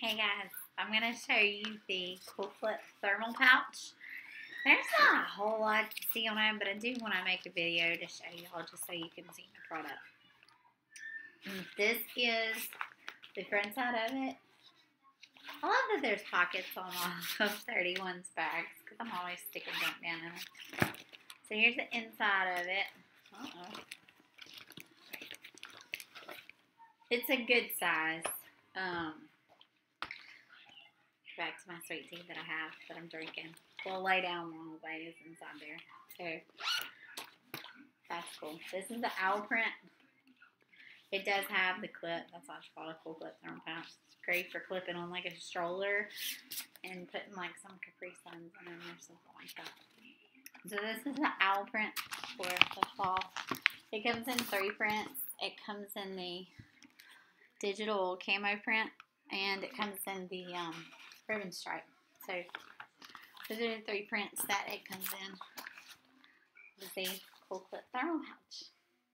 Hey guys, I'm going to show you the Cool Clip thermal pouch. There's not a whole lot to see on it, but I do want to make a video to show y'all just so you can see the product. This is the front side of it. I love that there's pockets on all of 31's bags because I'm always sticking junk down in them. So here's the inside of it. Uh-oh. It's a good size. Um, my sweet tea that I have that I'm drinking. We'll lay down long ways inside there. So that's cool. This is the owl print. It does have the clip. That's why it's called a cool clip thermal pouch. It's great for clipping on like a stroller and putting like some Capri Suns in them or something like that. So this is the owl print for the fall. It comes in three prints. It comes in the digital camo print and it comes in the um, ribbon stripe. So those are the three prints that it comes in the cool clip thermal pouch.